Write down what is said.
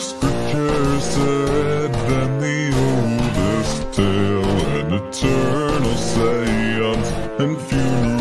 Scripture said than the oldest tale, an eternal seance and funeral.